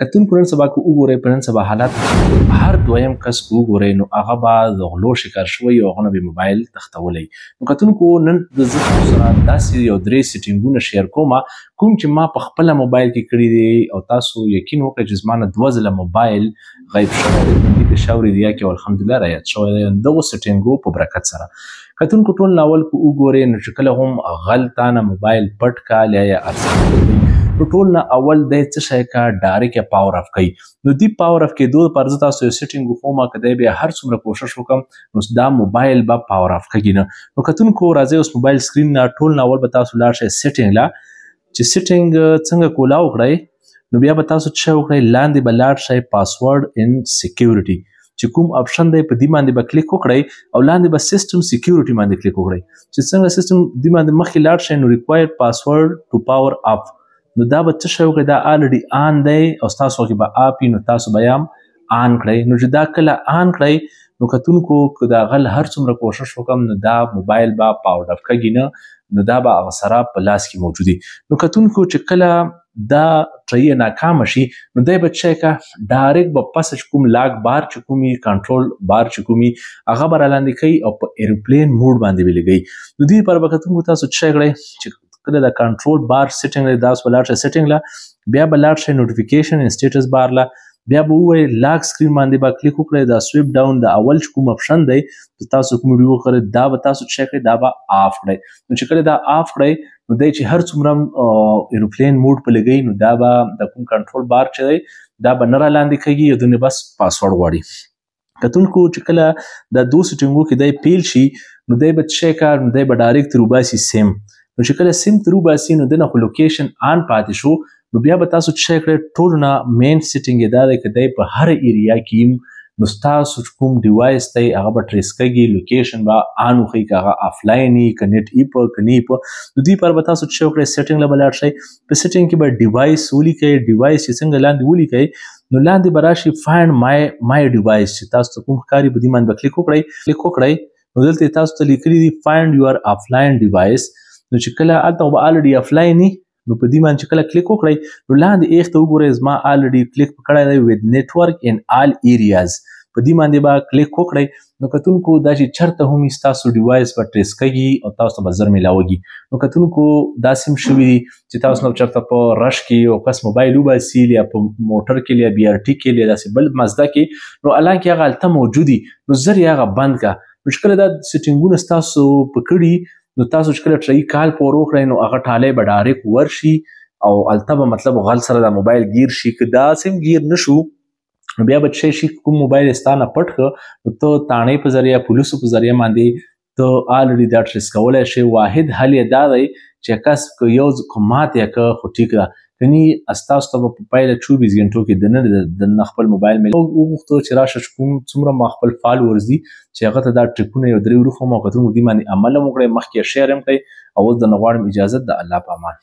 کتون پرن سبا کو وګورئ پرن سبا حالات هر دویم کس کو وګورئ نو هغه به د غلو شکار شوی او هغه به موبایل تختولی نو کتون کو نن د زه سره داسې یو درې سیټینګونه شیر کوم کوم چې ما په خپل موبایل کې کړی دی او تاسو یقین وکړئ چې زما نه دوه ځله موبایل غیب شوی دی په شاوري دیا کې الحمدلله رایت شوی دی دغه سیټینګو په برکت سره کتونکو ټول ناول کو وګورئ نو چې کله هم غل تانه موبایل پټ کا لیا یا ارسنه کوي نو ټول نه اول د څه شي کا ډایرک پاور اف کوي نو دی پاور اف کې دوه پر زتا سو سیټینګ خو ما کده به هر څومره کوشش وکم نو دا موبایل به پاور اف کوي نه نو کتونکو راځي اوس موبایل سکرین نه ټول نه اول به تاسو لاړ شئ سیټینګ لا چې سیټینګ څنګه کولاو کړئ نو بیا به تاسو چې وکړئ لاندې به لاړ شئ پاسورډ ان سکیورټي چې کوم اپشن دی په دې باندې به کلیک وکړئ او لاندې به سیستم سکیورټي باندې کلیک وکړئ چې څنګه سیستم دې باندې مخکې لاړ شئ نو ریکوایرډ پاسورډ ټو پاور اپ نو دا به څه شی وکړي دا الریډي آن دی او تاسو کې به اپی نو تاسو به یې آن کړئ نو چې دا کله آن کړئ نو کتونکو که دا غل هر څومره کوشش وکم نو دا موبایل به پاور ډف کږي نه نو دا به هغه سره په لاس کې موجودي نو کتونکو چې کله دا ټرای ناکام شي نو دای به چا کا ډایرک به پس کوم لاګ بار چې کومي کنټرول بار چې کومي هغه بر لاندې کوي او په ایروپلین موډ باندې ویلګي نو دې پر وخت موږ تاسو چې غړې چې کله د کنټرول بار سیټینګ لري دا اوس ولاړ شي سیټینګ لا بیا به لاړ شي نوټیفیکیشن ان سټیټس بار لا بیا به وای لاک سکرین باندې به کلیک وکړئ دا سویپ ډاون د اول چې کوم اپشن دی چې تاسو کوم ویډیو کړئ دا به تاسو چک کړئ دا به آف کړئ نو چې کله دا آف کړئ نو دی چې هر څومره ایروپلین موډ په لګی نو دا به د کوم کنټرول بار چې دی دا به نه را لاندې کیږي یو دونه بس پاسورډ غواړي کتونکو چې کله دا دوه سټینګو کې دی پیل شي نو دی به څه کار نو دی به ډایرکټ تر وباسي سیم نو چې کله سیم تر وباسي نو دنه خو لوکیشن آن پاتې شو نو بیا به تاسو څه کړئ ټول نه مین سیټینګ یې دا دی که دی په هر ایریا کې یم نو ستاسو کوم ډیوایس دی هغه به ټریس کږي لوکیشن به آن وخی که هغه آفلاین یي که نیټ ای په که نه په نو دوی پر به تاسو څه کړئ سیټینګ له بلاړ شئ په سیټینګ کې به ډیوایس ولیکئ ډیوایس چې څنګه لاندې ولیکئ نو لاندې به راشي فایند مای مای ډیوایس چې تاسو ته کوم ښکاري په دې باندې به کلیک وکړئ کلیک وکړئ نو دلته تاسو ته لیکلي دي فایند یور افلاین ډیوایس نو چې کله هلته به الریډي افلاین وي نو په دې باندې چې کله کلیک وکړئ نو لاندې ایخ ته وګورئ زما الریډي کلیک کړی دی وید نیټورک ان آل ایریاز په دې باندې به کلیک وکړئ نو کتونکو دا چې چرته هم تاسو ډیوایس په ټریس کوي او تاسو به زر ملاوږي نو کتونکو دا سم شوی دي چې تاسو نو چرته په رش کې او کس موبایل وباسي یا په موټر کې یا بي ار ټي کې یا داسې بل مزده کې نو الان کې هغه الته موجودي نو زر یې هغه بند کا مشکل دا سیټینګونه تاسو پکړي نو تاسو چې کله ټری کال پورو کړئ نو هغه ټاله به ډایرک ورشي او الته به مطلب غل سره د موبایل گیر شي که دا سم گیر نشو نو بیا بچی شي کوم موبایل ستانه پټ کړ نو ته تانه په ذریعہ پولیسو په ذریعہ باندې ته الریډي دا ټریس کولای شي واحد حل یې دا دی چې کس کو یو کومات یا که خو ټیک را کني استاس ته په پایله 24 غنټو کې د نه د نه خپل موبایل مې وغوښتو چې راشه کوم څومره ما خپل فال ورزي چې هغه ته دا ټریکونه یو درې ورخه مو کتو مو دي باندې عمل مو کړی مخکې شیر هم کړی او د نغواړم اجازه د الله په امان